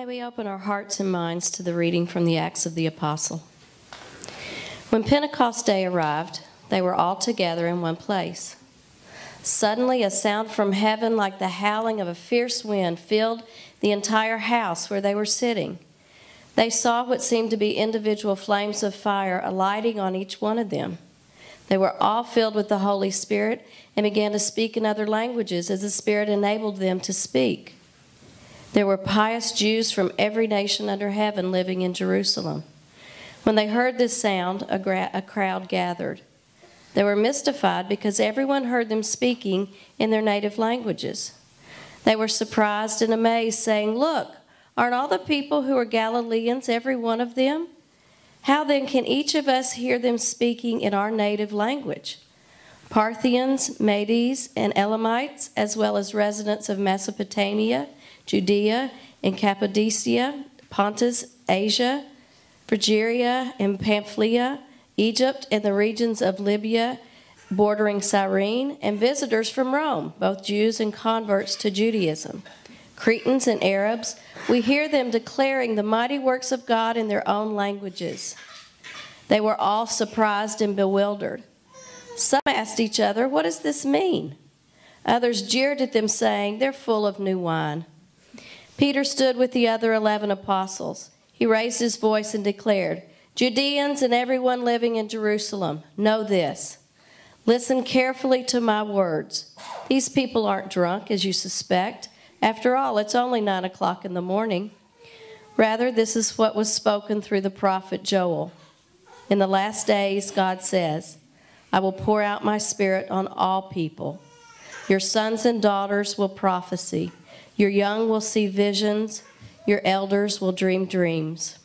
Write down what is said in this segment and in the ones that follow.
May we open our hearts and minds to the reading from the Acts of the Apostle. When Pentecost Day arrived, they were all together in one place. Suddenly, a sound from heaven like the howling of a fierce wind filled the entire house where they were sitting. They saw what seemed to be individual flames of fire alighting on each one of them. They were all filled with the Holy Spirit and began to speak in other languages as the Spirit enabled them to speak. There were pious Jews from every nation under heaven living in Jerusalem. When they heard this sound, a, a crowd gathered. They were mystified because everyone heard them speaking in their native languages. They were surprised and amazed, saying, Look, aren't all the people who are Galileans, every one of them? How then can each of us hear them speaking in our native language? Parthians, Medes, and Elamites, as well as residents of Mesopotamia, Judea, and Cappadocia, Pontus, Asia, Phrygia, and Pamphylia, Egypt, and the regions of Libya bordering Cyrene, and visitors from Rome, both Jews and converts to Judaism. Cretans and Arabs, we hear them declaring the mighty works of God in their own languages. They were all surprised and bewildered. Some asked each other, What does this mean? Others jeered at them, saying, They're full of new wine. Peter stood with the other eleven apostles. He raised his voice and declared, Judeans and everyone living in Jerusalem, know this. Listen carefully to my words. These people aren't drunk, as you suspect. After all, it's only nine o'clock in the morning. Rather, this is what was spoken through the prophet Joel. In the last days, God says, I will pour out my spirit on all people. Your sons and daughters will prophesy. Your young will see visions. Your elders will dream dreams.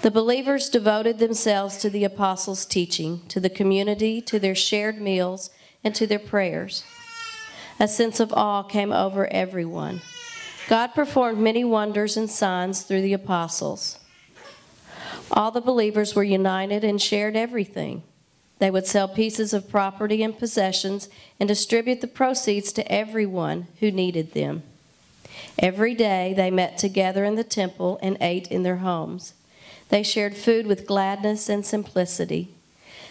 The believers devoted themselves to the apostles' teaching, to the community, to their shared meals, and to their prayers. A sense of awe came over everyone. God performed many wonders and signs through the apostles. All the believers were united and shared everything. They would sell pieces of property and possessions and distribute the proceeds to everyone who needed them. Every day they met together in the temple and ate in their homes. They shared food with gladness and simplicity.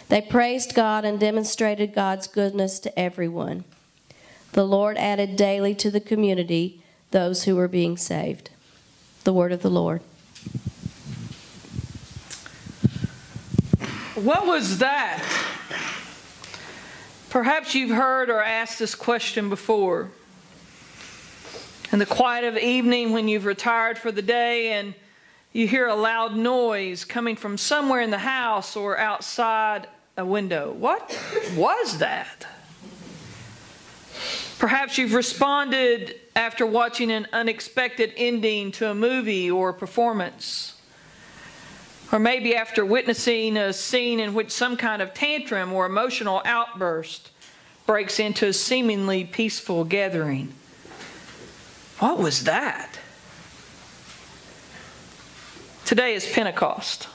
They praised God and demonstrated God's goodness to everyone. The Lord added daily to the community those who were being saved. The word of the Lord. What was that? Perhaps you've heard or asked this question before. In the quiet of evening when you've retired for the day and you hear a loud noise coming from somewhere in the house or outside a window. What was that? Perhaps you've responded after watching an unexpected ending to a movie or a performance. Or maybe after witnessing a scene in which some kind of tantrum or emotional outburst breaks into a seemingly peaceful gathering. What was that? Today is Pentecost.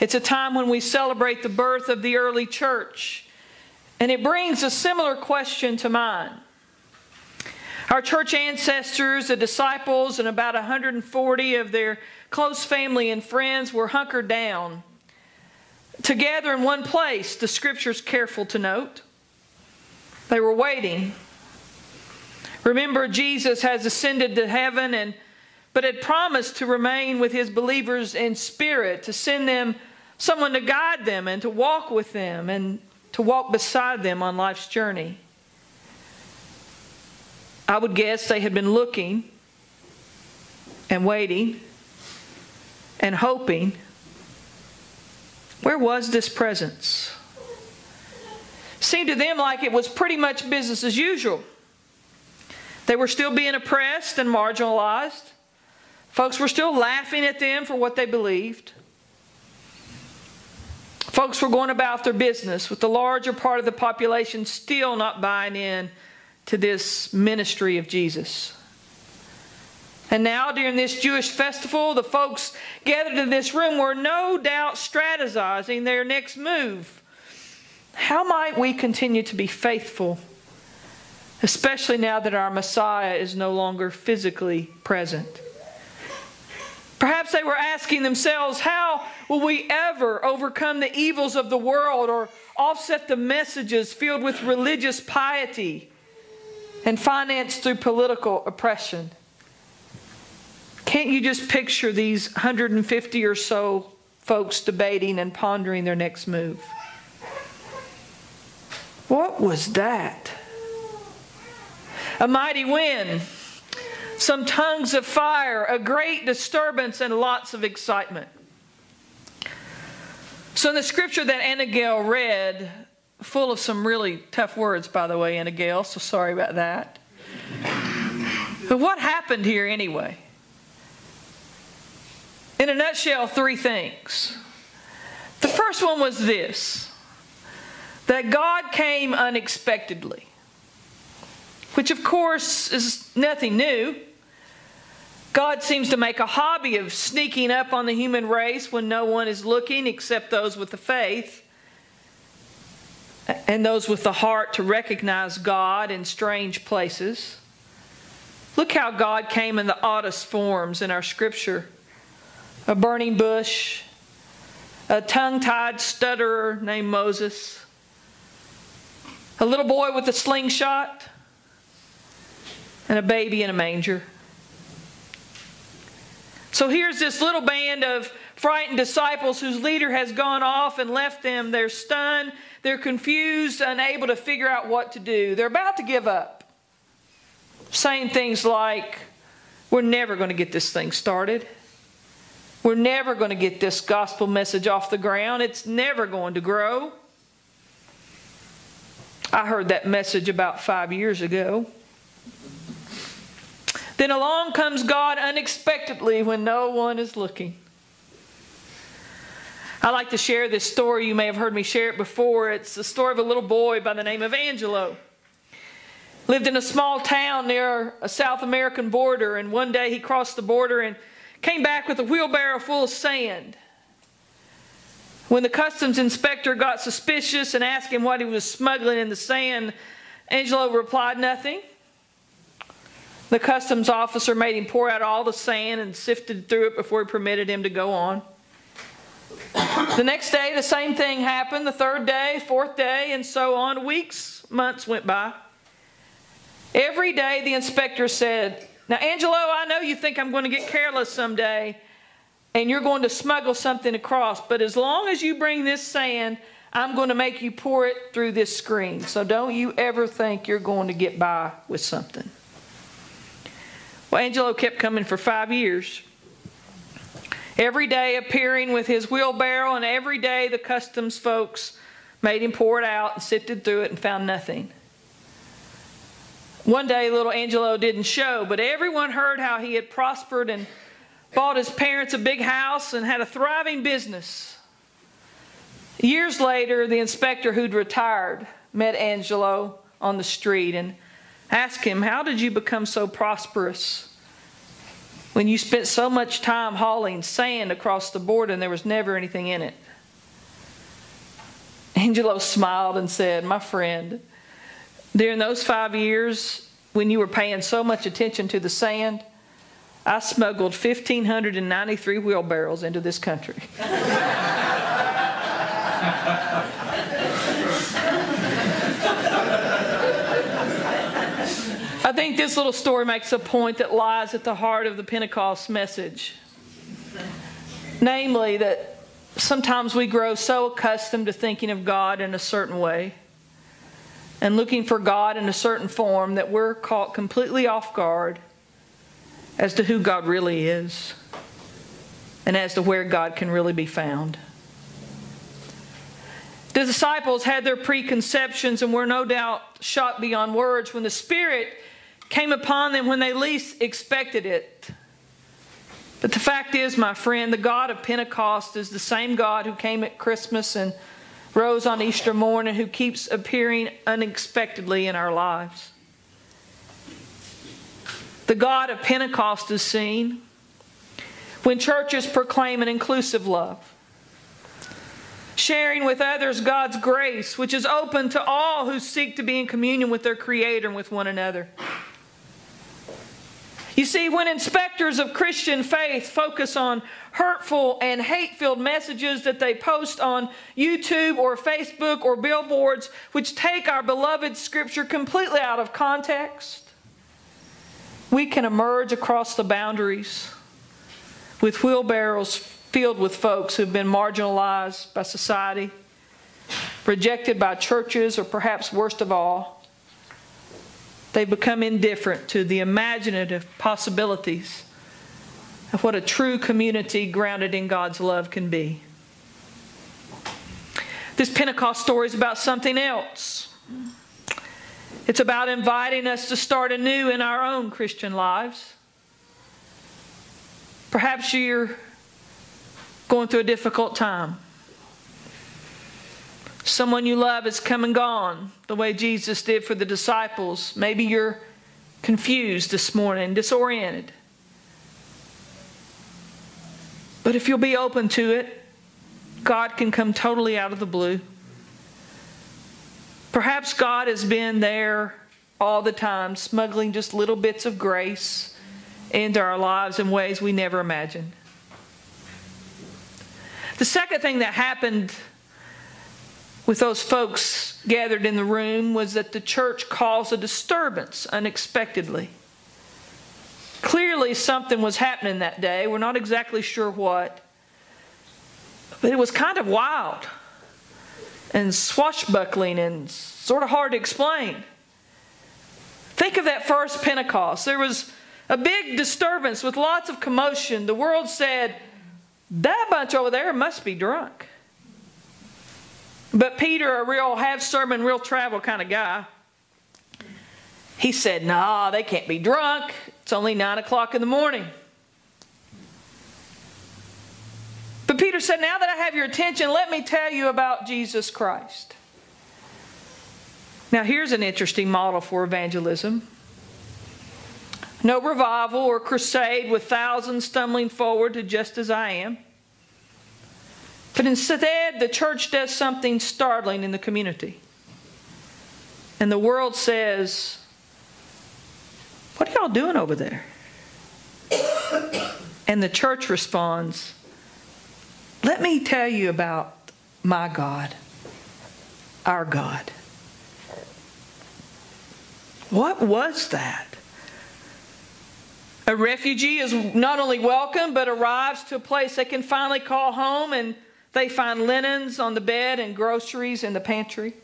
It's a time when we celebrate the birth of the early church, and it brings a similar question to mind. Our church ancestors, the disciples, and about 140 of their close family and friends were hunkered down together in one place, the scripture's careful to note. They were waiting. Remember, Jesus has ascended to heaven and but had promised to remain with his believers in spirit, to send them someone to guide them and to walk with them and to walk beside them on life's journey. I would guess they had been looking and waiting and hoping. Where was this presence? Seemed to them like it was pretty much business as usual. They were still being oppressed and marginalized. Folks were still laughing at them for what they believed. Folks were going about their business with the larger part of the population still not buying in to this ministry of Jesus. And now, during this Jewish festival, the folks gathered in this room were no doubt strategizing their next move. How might we continue to be faithful, especially now that our Messiah is no longer physically present? Perhaps they were asking themselves, how will we ever overcome the evils of the world or offset the messages filled with religious piety and financed through political oppression? Can't you just picture these 150 or so folks debating and pondering their next move? What was that? A mighty wind some tongues of fire, a great disturbance, and lots of excitement. So, in the scripture that Anna Gale read, full of some really tough words, by the way, Anna Gale, so sorry about that. But what happened here anyway? In a nutshell, three things. The first one was this that God came unexpectedly, which of course is nothing new. God seems to make a hobby of sneaking up on the human race when no one is looking except those with the faith and those with the heart to recognize God in strange places. Look how God came in the oddest forms in our scripture a burning bush, a tongue tied stutterer named Moses, a little boy with a slingshot, and a baby in a manger. So here's this little band of frightened disciples whose leader has gone off and left them. They're stunned, they're confused, unable to figure out what to do. They're about to give up, saying things like, We're never going to get this thing started. We're never going to get this gospel message off the ground. It's never going to grow. I heard that message about five years ago. Then along comes God unexpectedly when no one is looking. I like to share this story. You may have heard me share it before. It's the story of a little boy by the name of Angelo. Lived in a small town near a South American border, and one day he crossed the border and came back with a wheelbarrow full of sand. When the customs inspector got suspicious and asked him what he was smuggling in the sand, Angelo replied nothing. The customs officer made him pour out all the sand and sifted through it before he permitted him to go on. The next day, the same thing happened. The third day, fourth day, and so on. Weeks, months went by. Every day, the inspector said, Now, Angelo, I know you think I'm going to get careless someday and you're going to smuggle something across, but as long as you bring this sand, I'm going to make you pour it through this screen. So don't you ever think you're going to get by with something. Well, Angelo kept coming for five years. Every day appearing with his wheelbarrow, and every day the customs folks made him pour it out and sifted through it and found nothing. One day, little Angelo didn't show, but everyone heard how he had prospered and bought his parents a big house and had a thriving business. Years later, the inspector who'd retired met Angelo on the street and Ask him, How did you become so prosperous when you spent so much time hauling sand across the border and there was never anything in it? Angelo smiled and said, My friend, during those five years when you were paying so much attention to the sand, I smuggled 1,593 wheelbarrows into this country. I think this little story makes a point that lies at the heart of the Pentecost message. Namely, that sometimes we grow so accustomed to thinking of God in a certain way and looking for God in a certain form that we're caught completely off guard as to who God really is and as to where God can really be found. The disciples had their preconceptions and were no doubt shocked beyond words when the Spirit came upon them when they least expected it. But the fact is, my friend, the God of Pentecost is the same God who came at Christmas and rose on Easter morning, who keeps appearing unexpectedly in our lives. The God of Pentecost is seen when churches proclaim an inclusive love, sharing with others God's grace, which is open to all who seek to be in communion with their Creator and with one another. You see, when inspectors of Christian faith focus on hurtful and hate filled messages that they post on YouTube or Facebook or billboards, which take our beloved scripture completely out of context, we can emerge across the boundaries with wheelbarrows filled with folks who've been marginalized by society, rejected by churches, or perhaps worst of all, they become indifferent to the imaginative possibilities of what a true community grounded in God's love can be. This Pentecost story is about something else. It's about inviting us to start anew in our own Christian lives. Perhaps you're going through a difficult time. Someone you love has come and gone the way Jesus did for the disciples. Maybe you're confused this morning, disoriented. But if you'll be open to it, God can come totally out of the blue. Perhaps God has been there all the time, smuggling just little bits of grace into our lives in ways we never imagined. The second thing that happened with those folks gathered in the room was that the church caused a disturbance unexpectedly. Clearly, something was happening that day. We're not exactly sure what. But it was kind of wild and swashbuckling and sort of hard to explain. Think of that first Pentecost. There was a big disturbance with lots of commotion. The world said, That bunch over there must be drunk. But Peter, a real have sermon, real travel kind of guy, he said, Nah, they can't be drunk. It's only nine o'clock in the morning. But Peter said, Now that I have your attention, let me tell you about Jesus Christ. Now, here's an interesting model for evangelism. No revival or crusade with thousands stumbling forward to just as I am. But instead, the church does something startling in the community. And the world says, What are y'all doing over there? And the church responds, Let me tell you about my God, our God. What was that? A refugee is not only welcome, but arrives to a place they can finally call home and they find linens on the bed and groceries in the pantry.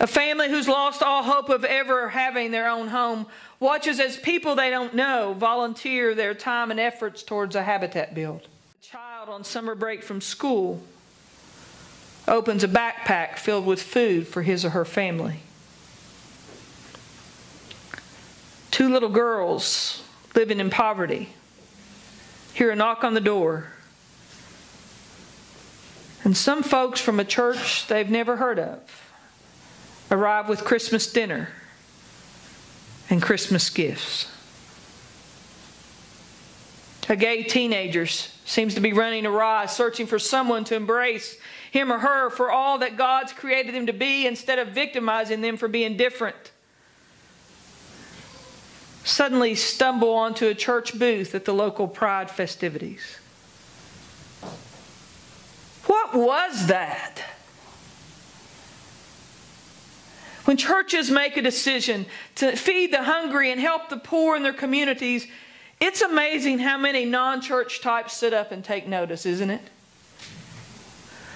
A family who's lost all hope of ever having their own home watches as people they don't know volunteer their time and efforts towards a habitat build. A child on summer break from school opens a backpack filled with food for his or her family. Two little girls living in poverty hear a knock on the door and some folks from a church they've never heard of arrive with Christmas dinner and Christmas gifts. A gay teenager seems to be running awry, searching for someone to embrace him or her for all that God's created them to be instead of victimizing them for being different. Suddenly stumble onto a church booth at the local pride festivities. What was that? When churches make a decision to feed the hungry and help the poor in their communities, it's amazing how many non church types sit up and take notice, isn't it?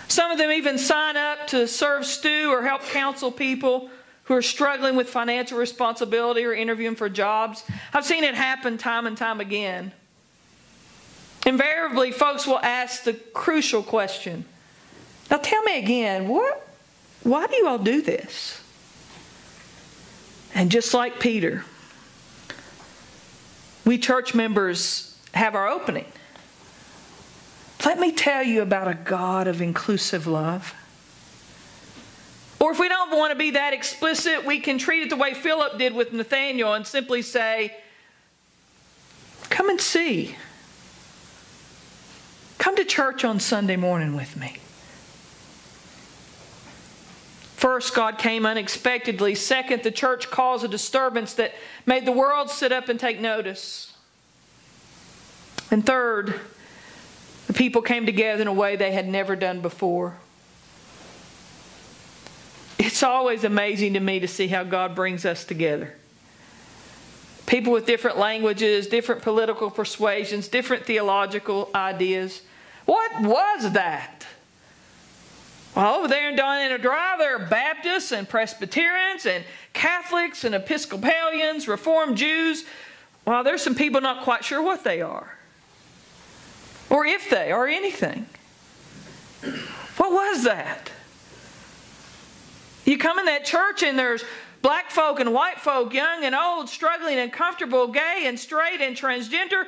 Some of them even sign up to serve stew or help counsel people who are struggling with financial responsibility or interviewing for jobs. I've seen it happen time and time again. Invariably, folks will ask the crucial question Now, tell me again, what, why do you all do this? And just like Peter, we church members have our opening. Let me tell you about a God of inclusive love. Or if we don't want to be that explicit, we can treat it the way Philip did with Nathanael and simply say, Come and see. Come to church on Sunday morning with me. First, God came unexpectedly. Second, the church caused a disturbance that made the world sit up and take notice. And third, the people came together in a way they had never done before. It's always amazing to me to see how God brings us together. People with different languages, different political persuasions, different theological ideas. What was that? Well, over there in Diana Drive, there are Baptists and Presbyterians and Catholics and Episcopalians, Reformed Jews. Well, there's some people not quite sure what they are, or if they are anything. What was that? You come in that church and there's black folk and white folk, young and old, struggling and comfortable, gay and straight and transgender.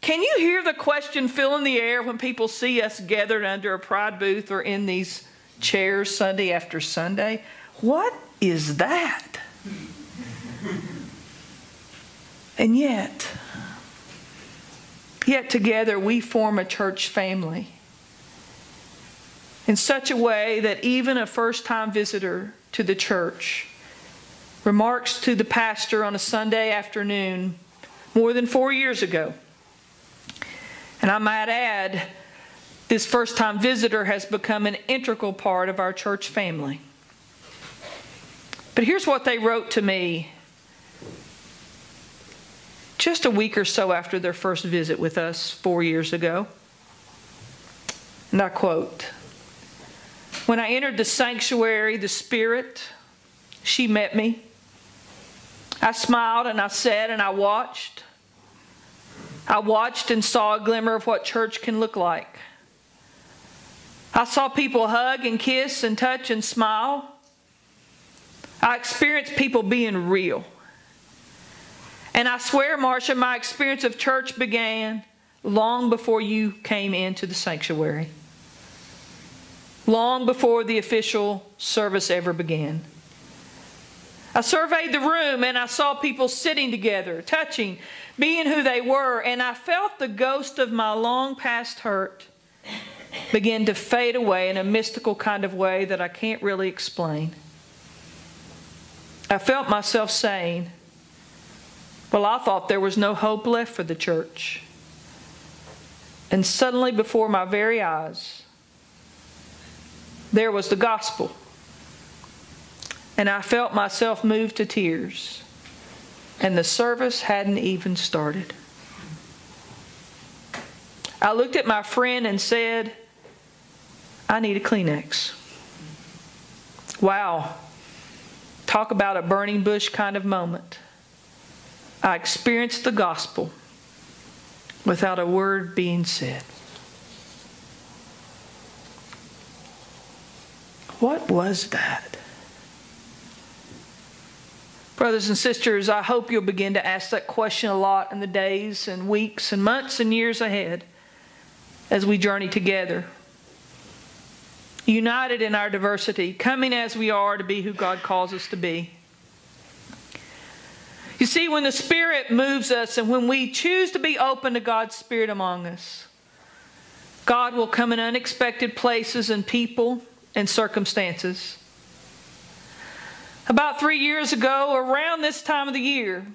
Can you hear the question fill in the air when people see us gathered under a pride booth or in these chairs Sunday after Sunday? What is that? and yet, yet together we form a church family in such a way that even a first time visitor to the church remarks to the pastor on a Sunday afternoon more than four years ago and I might add, this first time visitor has become an integral part of our church family. But here's what they wrote to me just a week or so after their first visit with us four years ago. And I quote When I entered the sanctuary, the Spirit, she met me. I smiled and I sat and I watched. I watched and saw a glimmer of what church can look like. I saw people hug and kiss and touch and smile. I experienced people being real. And I swear, Marsha, my experience of church began long before you came into the sanctuary, long before the official service ever began. I surveyed the room and I saw people sitting together, touching, being who they were, and I felt the ghost of my long past hurt begin to fade away in a mystical kind of way that I can't really explain. I felt myself saying, Well, I thought there was no hope left for the church. And suddenly, before my very eyes, there was the gospel. And I felt myself move to tears and the service hadn't even started. I looked at my friend and said, I need a Kleenex. Wow. Talk about a burning bush kind of moment. I experienced the gospel without a word being said. What was that? Brothers and sisters, I hope you'll begin to ask that question a lot in the days and weeks and months and years ahead as we journey together. United in our diversity, coming as we are to be who God calls us to be. You see, when the Spirit moves us and when we choose to be open to God's Spirit among us, God will come in unexpected places and people and circumstances. About three years ago, around this time of the year,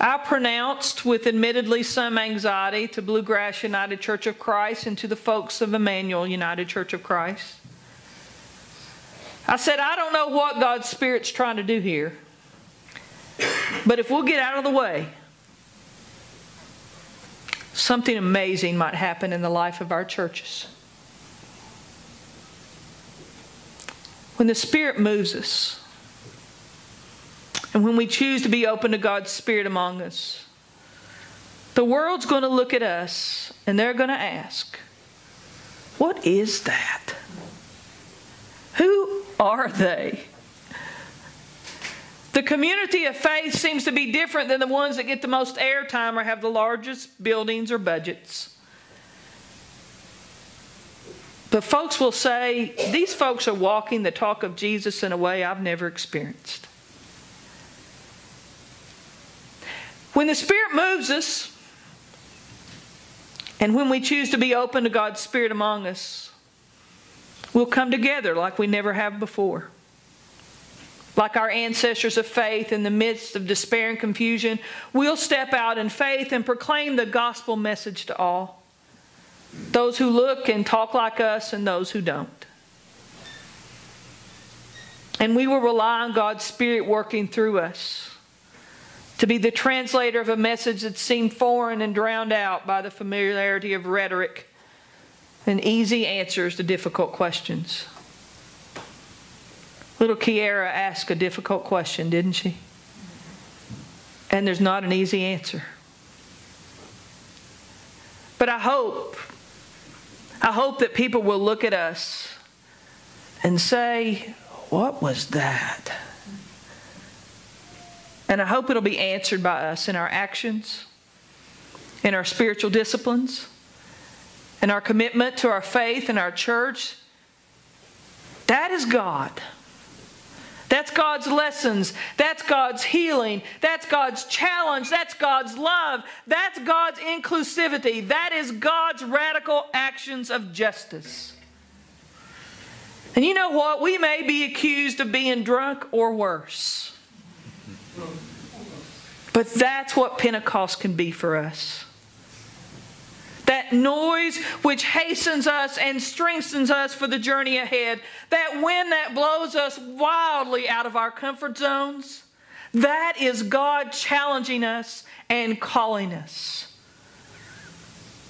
I pronounced with admittedly some anxiety to Bluegrass United Church of Christ and to the folks of Emmanuel United Church of Christ. I said, I don't know what God's Spirit's trying to do here, but if we'll get out of the way, something amazing might happen in the life of our churches. When the Spirit moves us, and when we choose to be open to God's Spirit among us, the world's going to look at us and they're going to ask, What is that? Who are they? The community of faith seems to be different than the ones that get the most airtime or have the largest buildings or budgets. But folks will say, these folks are walking the talk of Jesus in a way I've never experienced. When the Spirit moves us, and when we choose to be open to God's Spirit among us, We'll come together like we never have before. Like our ancestors of faith in the midst of despair and confusion, we'll step out in faith and proclaim the gospel message to all those who look and talk like us and those who don't. And we will rely on God's Spirit working through us to be the translator of a message that seemed foreign and drowned out by the familiarity of rhetoric and easy answers to difficult questions. Little Kiara asked a difficult question, didn't she? And there's not an easy answer. But I hope, I hope that people will look at us and say, What was that? And I hope it'll be answered by us in our actions, in our spiritual disciplines, in our commitment to our faith and our church. That is God. That's God's lessons. That's God's healing. That's God's challenge. That's God's love. That's God's inclusivity. That is God's radical actions of justice. And you know what? We may be accused of being drunk or worse. But that's what Pentecost can be for us. That noise which hastens us and strengthens us for the journey ahead. That wind that blows us wildly out of our comfort zones. That is God challenging us and calling us.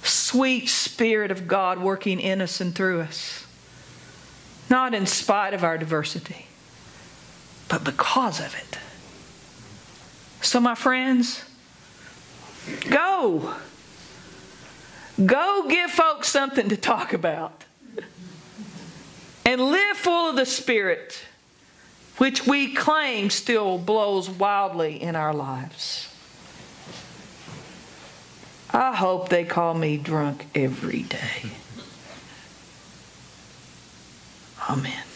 Sweet Spirit of God working in us and through us. Not in spite of our diversity, but because of it. So, my friends, go. Go give folks something to talk about. And live full of the Spirit, which we claim still blows wildly in our lives. I hope they call me drunk every day. Amen.